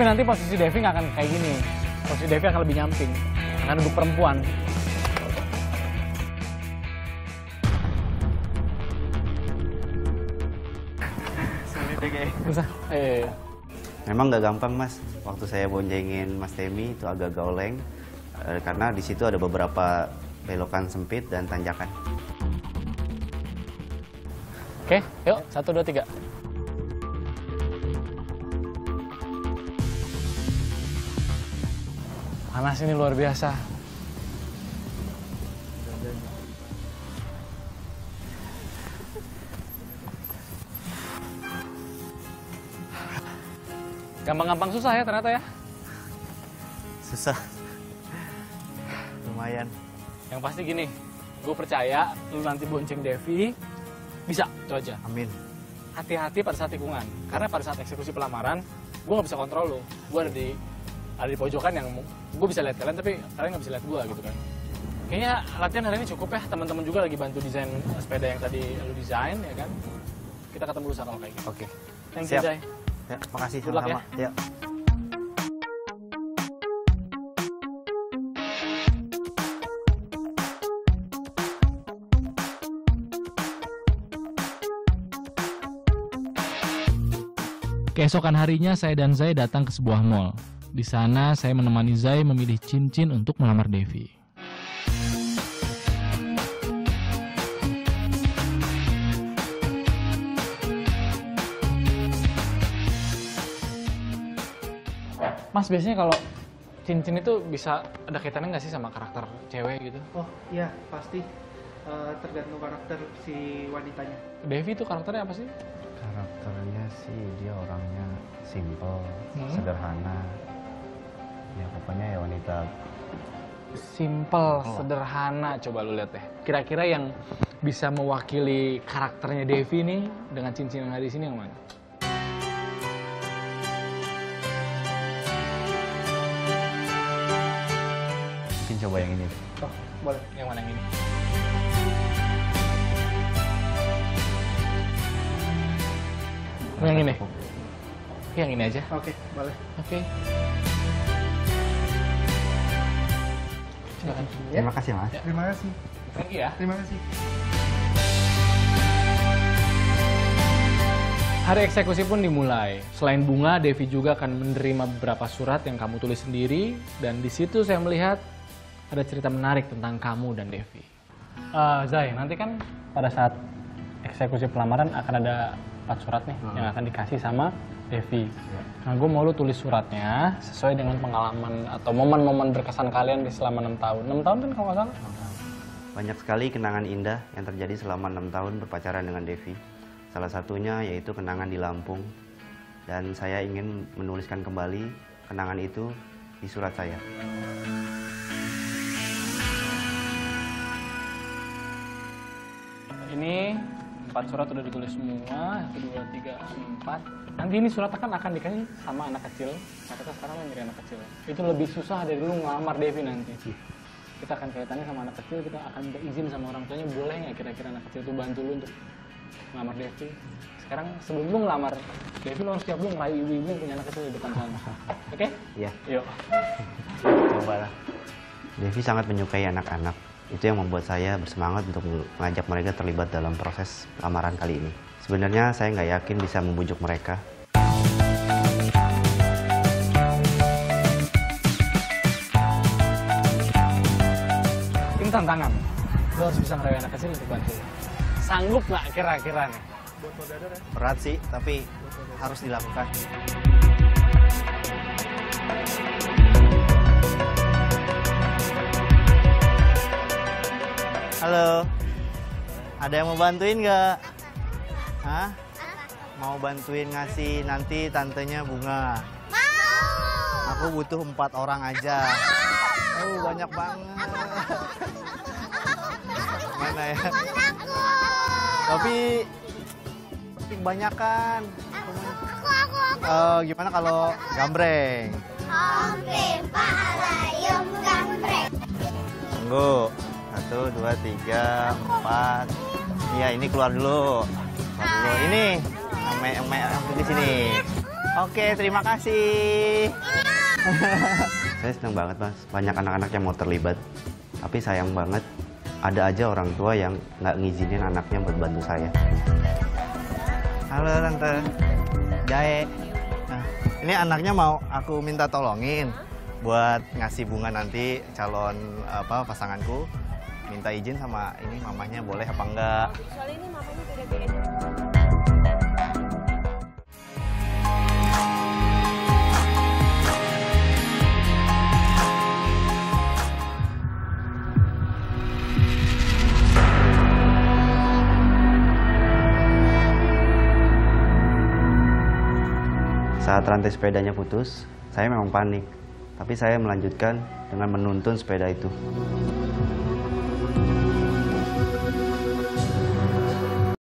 Tapi nanti posisi Devi nggak akan kayak gini. Posisi Devi akan lebih nyamping. Akan duduk perempuan. Susah. Eh, Memang nggak gampang mas. Waktu saya boncengin Mas Temi itu agak gauleng eh, karena di situ ada beberapa belokan sempit dan tanjakan. Oke, yuk. Satu, dua, tiga. Panas ini luar biasa. Gampang-gampang susah ya ternyata ya. Susah. Lumayan. Yang pasti gini, gue percaya lu nanti bonceng Devi, bisa, itu aja. Amin. hati-hati pada saat tikungan karena pada saat eksekusi pelamaran gue nggak bisa kontrol lo gue ada di ada di pojokan yang gue bisa lihat kalian tapi kalian nggak bisa lihat gue gitu kan kayaknya latihan hari ini cukup ya teman-teman juga lagi bantu desain sepeda yang tadi lu desain ya kan kita ketemu lusa kalau kayak gitu Oke. thank you Siap. Jai Ya, makasih Good luck sama-sama. Ya. Keesokan harinya saya dan Zai datang ke sebuah mall. Di sana saya menemani Zai memilih cincin untuk melamar Devi. mas biasanya kalau cincin itu bisa ada kaitannya nggak sih sama karakter cewek gitu Oh iya pasti Eh, tergantung karakter si wanitanya. Devi itu karakternya apa sih Karakternya sih dia orangnya simple, Hmm. sederhana. Wanita simple, sederhana. Coba lu lihat deh. Kira-kira yang bisa mewakili karakternya Devi nih dengan cincin yang ada di sini yang mana? mungkin coba yang ini. Oh boleh. Yang mana yang ini? Yang ini. Yang ini aja. Oke boleh. Oke. Silakan. Ya. Terima kasih mas. Terima kasih. Thank you ya. Terima kasih. Hari eksekusi pun dimulai. Selain bunga, Devi juga akan menerima beberapa surat yang kamu tulis sendiri. Dan di situ saya melihat ada cerita menarik tentang kamu dan Devi. Eh, Zai, nanti kan pada saat eksekusi pelamaran akan ada empat surat nih yang akan dikasih sama Devi. Nah, gue mau lu tulis suratnya sesuai dengan pengalaman atau momen-momen berkesan kalian di selama enam tahun. Enam tahun kan kalau nggak salah? Banyak sekali kenangan indah yang terjadi selama enam tahun berpacaran dengan Devi. Salah satunya yaitu kenangan di Lampung. Dan saya ingin menuliskan kembali kenangan itu di surat saya. Empat surat udah ditulis semua, satu, dua, tiga, empat. Nanti ini surat akan akan dikasih sama anak kecil. Nah, kita sekarang mau nyari anak kecil. Itu lebih susah dari lu ngelamar Devi nanti. Kita akan kaitannya sama anak kecil, kita akan minta izin sama orang tuanya, boleh nggak kira-kira anak kecil itu bantu lu untuk ngelamar Devi. Sekarang sebelum lu ngelamar Devi, lu harus siap lu ngerayu ibu-ibu yang punya anak kecil di depan sana. Oke? Iya, Yuk. cobalah. Devi sangat menyukai anak-anak. Itu yang membuat saya bersemangat untuk mengajak mereka terlibat dalam proses lamaran kali ini. Sebenarnya saya nggak yakin bisa membujuk mereka. Ini tantangan. Lu harus bisa ngerayu anak kecil untuk bantu. Sanggup nggak kira-kira nih? Berat sih, tapi harus dilakukan. Halo, ada yang mau bantuin nggak? Hah? Mau bantuin ngasih nanti tantenya bunga? Mau. Aku butuh empat orang aja. Oh, banyak banget. Mana ya? Tapi kebanyakan. Eh, gimana kalau gambreng? Oke, palayum gambreng. Tunggu. Satu, dua, tiga, empat. Iya, ini keluar dulu. Keluar dulu. Ini, ame, ame di sini. Oke, terima kasih. Saya senang banget mas, banyak anak-anak yang mau terlibat. Tapi sayang banget, ada aja orang tua yang nggak ngizinin anaknya buat bantu saya. Halo tante, Jae. Nah, ini anaknya mau aku minta tolongin buat ngasih bunga nanti calon apa pasanganku. Minta izin sama ini mamanya boleh apa enggak? Soalnya ini mamanya beda-beda. Saat rantai sepedanya putus, saya memang panik. Tapi saya melanjutkan dengan menuntun sepeda itu.